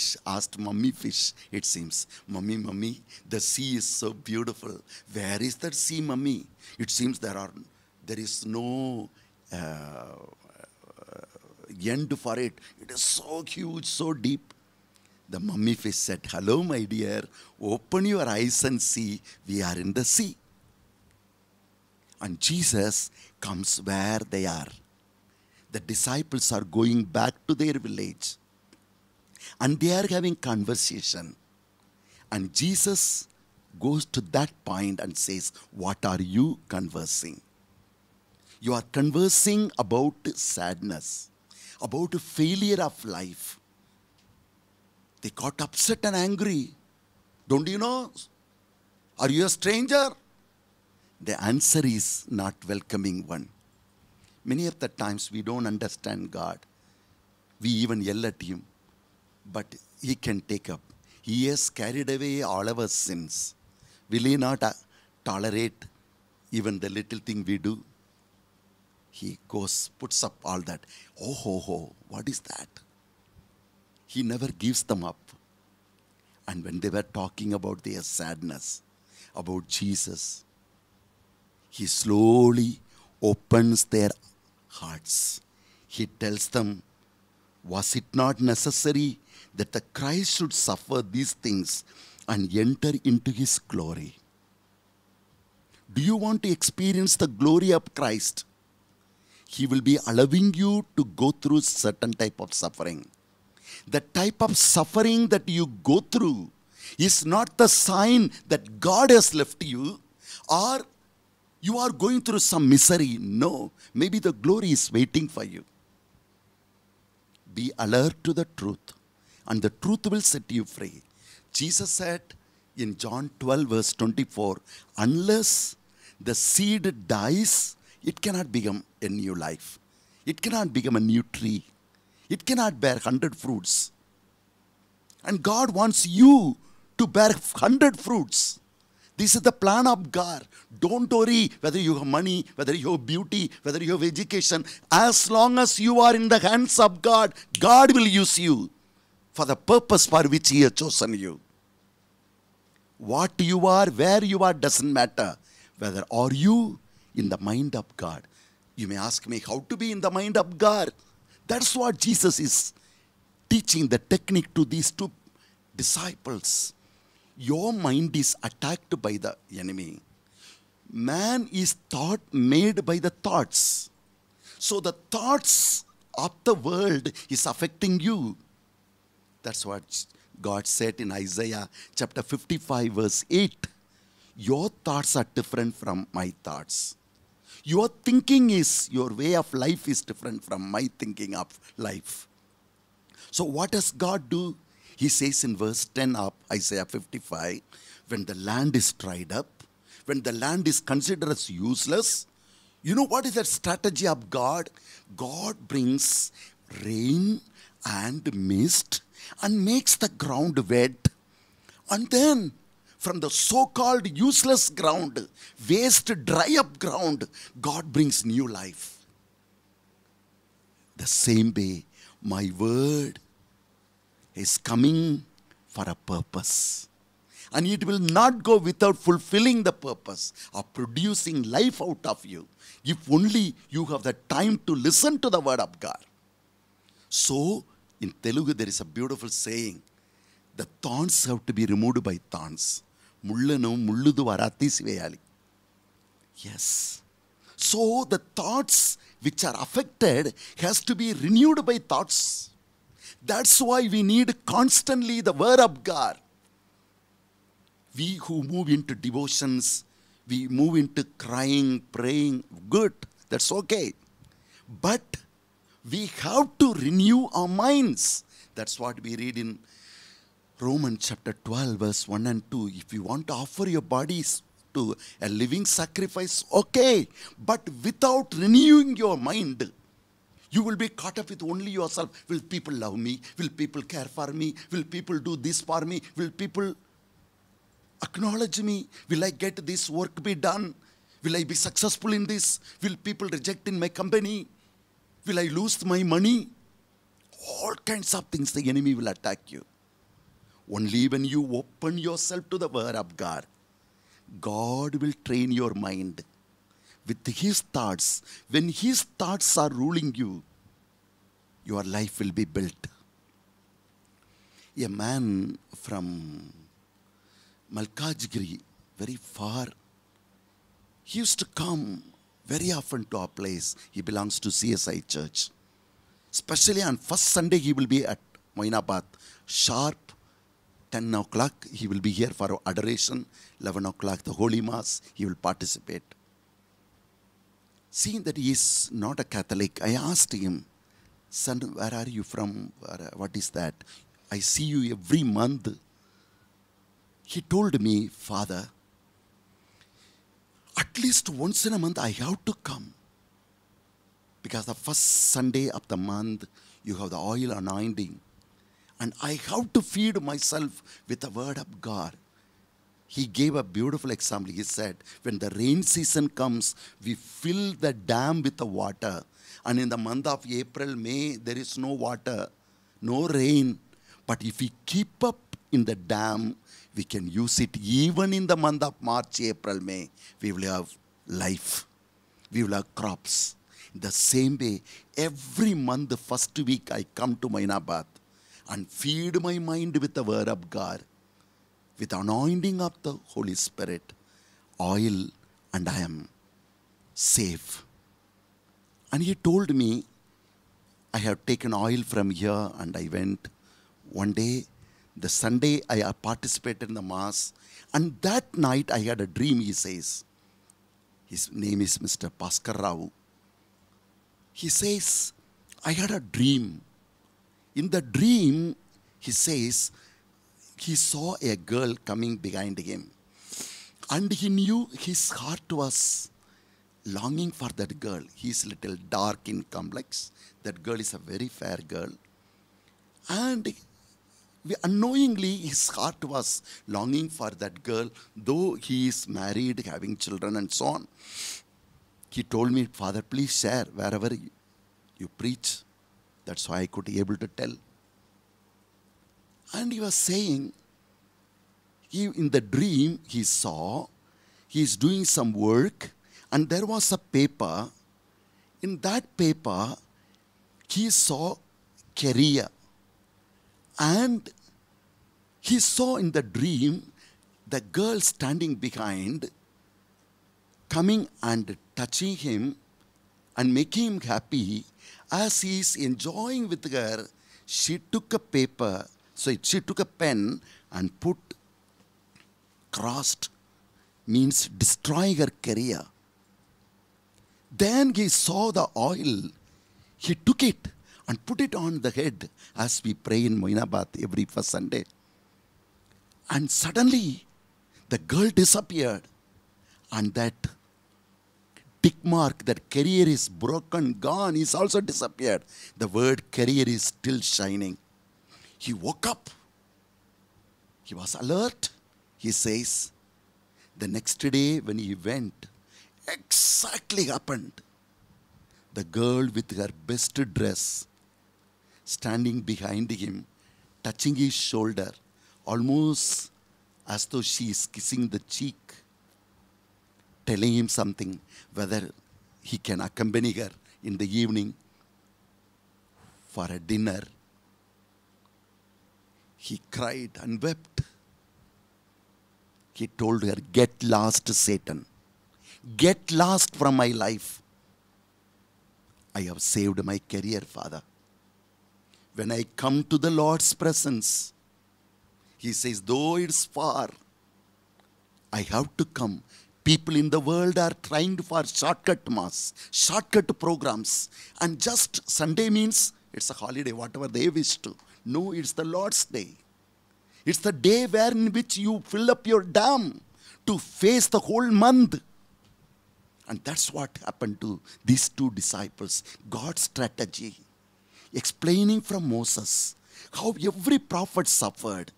Fish asked mummy fish, it seems, Mummy, mummy, the sea is so beautiful. Where is that sea, mummy? It seems there are there is no uh, end for it. It is so huge, so deep. The mummy fish said, Hello, my dear, open your eyes and see, we are in the sea. And Jesus comes where they are. The disciples are going back to their village and they are having conversation. And Jesus goes to that point and says, What are you conversing? You are conversing about sadness, about failure of life. They got upset and angry. Don't you know? Are you a stranger? The answer is not welcoming one. Many of the times we don't understand God. We even yell at Him, but He can take up. He has carried away all of our sins. Will He not uh, tolerate even the little thing we do? He goes, puts up all that. Oh, ho, ho, what is that? He never gives them up. And when they were talking about their sadness, about Jesus, he slowly opens their hearts. He tells them, Was it not necessary that the Christ should suffer these things and enter into his glory? Do you want to experience the glory of Christ? He will be allowing you to go through certain type of suffering. The type of suffering that you go through is not the sign that God has left you or you are going through some misery. No, maybe the glory is waiting for you. Be alert to the truth, and the truth will set you free. Jesus said in John 12, verse 24, unless the seed dies, it cannot become a new life. It cannot become a new tree. It cannot bear 100 fruits. And God wants you to bear 100 fruits. This is the plan of God. Don't worry whether you have money, whether you have beauty, whether you have education. As long as you are in the hands of God, God will use you for the purpose for which He has chosen you. What you are, where you are, doesn't matter. Whether are you in the mind of God? You may ask me how to be in the mind of God. That's what Jesus is teaching the technique to these two disciples. Your mind is attacked by the enemy. Man is thought made by the thoughts. So the thoughts of the world is affecting you. That's what God said in Isaiah chapter 55, verse 8. Your thoughts are different from my thoughts. Your thinking is, your way of life is different from my thinking of life. So, what does God do? He says in verse 10 of Isaiah 55 when the land is dried up, when the land is considered as useless, you know what is that strategy of God? God brings rain and mist and makes the ground wet. And then from the so called useless ground, waste, dry up ground, God brings new life. The same way, my word is coming for a purpose. And it will not go without fulfilling the purpose of producing life out of you if only you have the time to listen to the word of God. So, in Telugu, there is a beautiful saying the thorns have to be removed by thorns. ముళ్ళను ముళ్ళు ద్వారా తీసివేయాలి yes so the thoughts which are affected has to be renewed by thoughts that's why we need constantly the word of God. We who move into devotions, we move into crying, praying, good, that's okay. But we have to renew our minds. That's what we read in Romans chapter 12, verse 1 and 2. If you want to offer your bodies to a living sacrifice, okay. But without renewing your mind, you will be caught up with only yourself. Will people love me? Will people care for me? Will people do this for me? Will people acknowledge me? Will I get this work be done? Will I be successful in this? Will people reject in my company? Will I lose my money? all kinds of things the enemy will attack you. Only when you open yourself to the word of God, God will train your mind with his thoughts. When his thoughts are ruling you, your life will be built. A man from Malkajgiri, very far, he used to come very often to our place. He belongs to CSI Church. Especially on first Sunday, he will be at Moinabad. Sharp 10 o'clock, he will be here for adoration. 11 o'clock, the Holy Mass, he will participate. Seeing that he is not a Catholic, I asked him, Son, where are you from? What is that? I see you every month. He told me, Father, at least once in a month I have to come. Because the first Sunday of the month, you have the oil anointing. And I have to feed myself with the word of God. He gave a beautiful example. He said, when the rain season comes, we fill the dam with the water. And in the month of April, May, there is no water, no rain. But if we keep up in the dam, we can use it even in the month of March, April, May. We will have life. We will have crops. The same way, every month, the first week, I come to Moinabad and feed my mind with the word of God, with anointing of the Holy Spirit, oil, and I am safe. And he told me, I have taken oil from here and I went. One day, the Sunday, I participated in the Mass. And that night, I had a dream, he says. His name is Mr. Bhaskar Rao. He says, I had a dream. In the dream, he says, he saw a girl coming behind him. And he knew his heart was longing for that girl. He's little dark in complex. That girl is a very fair girl. And unknowingly, his heart was longing for that girl, though he is married, having children, and so on. He told me, Father, please share wherever you preach. That's why I could be able to tell. And he was saying, he, in the dream, he saw he is doing some work and there was a paper. In that paper, he saw career. And he saw in the dream the girl standing behind, coming and touching him and making him happy. As he is enjoying with her, she took a paper, so she took a pen and put crossed means destroying her career. Then he saw the oil. He took it and put it on the head as we pray in Moinabad every first Sunday. And suddenly, the girl disappeared. And that tick mark, that career is broken, gone, is also disappeared. The word career is still shining. He woke up. He was alert. He says, the next day when he went, exactly happened. The girl with her best dress standing behind him, touching his shoulder, almost as though she is kissing the cheek, telling him something, whether he can accompany her in the evening for a dinner. He cried and wept. He told her, Get lost, Satan. Get lost from my life. I have saved my career, Father. When I come to the Lord's presence, He says, though it's far, I have to come. People in the world are trying for shortcut mass, shortcut programs. And just Sunday means it's a holiday, whatever they wish to. No, it's the Lord's day. It's the day where in which you fill up your dam to face the whole month. And that's what happened to these two disciples. God's strategy, explaining from Moses how every prophet suffered.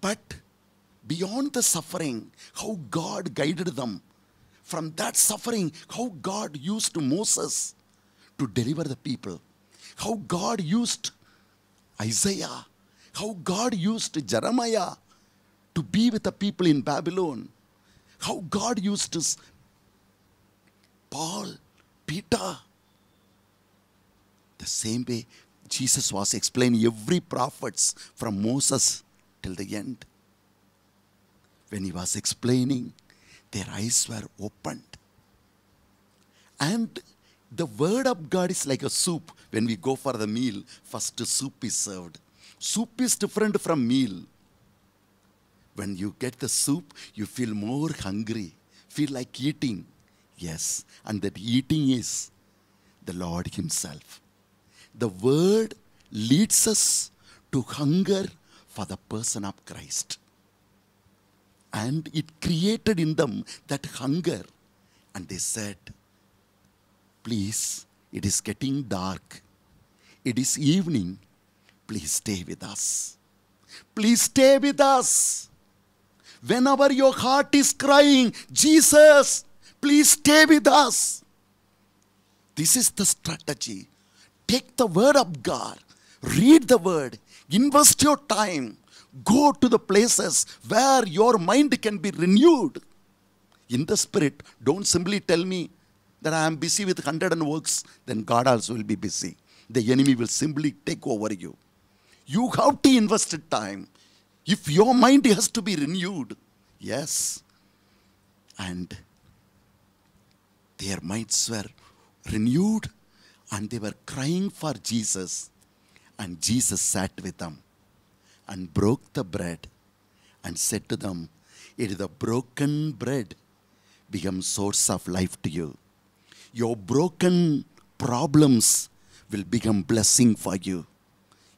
But beyond the suffering, how God guided them. From that suffering, how God used Moses to deliver the people. How God used Isaiah, how God used Jeremiah to be with the people in Babylon, how God used his Paul, Peter. The same way Jesus was explaining every prophets from Moses till the end. When he was explaining, their eyes were opened. And the word of God is like a soup. When we go for the meal, first soup is served. Soup is different from meal. When you get the soup, you feel more hungry, feel like eating. Yes, and that eating is the Lord Himself. The word leads us to hunger for the person of Christ. And it created in them that hunger. And they said, Please, it is getting dark. It is evening. Please stay with us. Please stay with us. Whenever your heart is crying, Jesus, please stay with us. This is the strategy. Take the word of God, read the word, invest your time, go to the places where your mind can be renewed. In the spirit, don't simply tell me that I am busy with hundred and works, then God also will be busy. The enemy will simply take over you. You have to invest time. If your mind has to be renewed, yes. And their minds were renewed and they were crying for Jesus. And Jesus sat with them and broke the bread and said to them, It is the broken bread become source of life to you. Your broken problems will become blessing for you.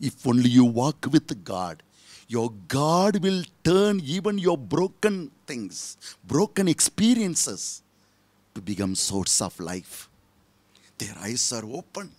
If only you walk with God, your God will turn even your broken things, broken experiences to become source of life. det reiser åpen.